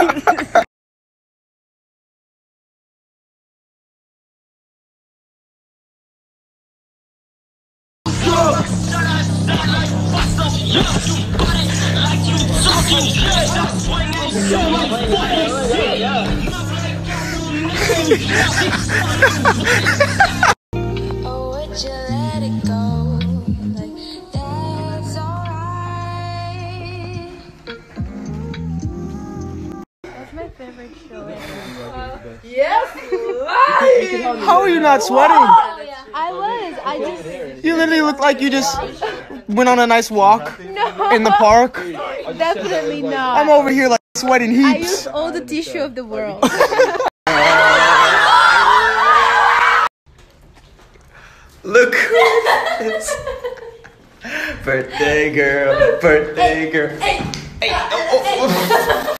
Oh, How are you not sweating? I was. I just You literally look like you just went on a nice walk in the park. definitely not. I'm over here like sweating heaps. I heaps. use all the tissue of the world. Look. It's birthday girl, birthday girl. Hey, oh, oh. oh.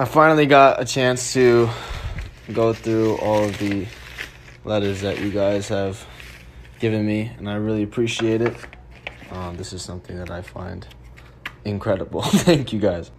I finally got a chance to go through all of the letters that you guys have given me, and I really appreciate it. Um, this is something that I find incredible. Thank you guys.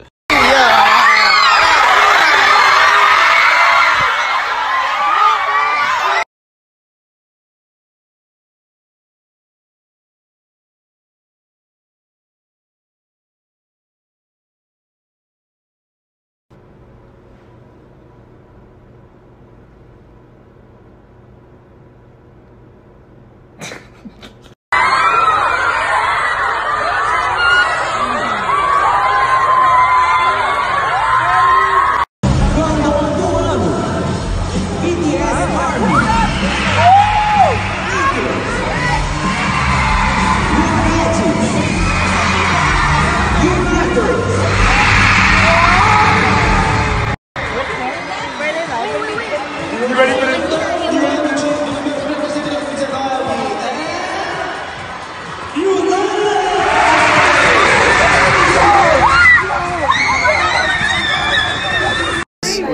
We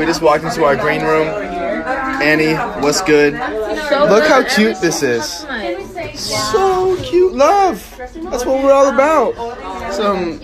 just walked into our green room. Annie, what's good? Look how cute this is. So cute, love. That's what we're all about. Some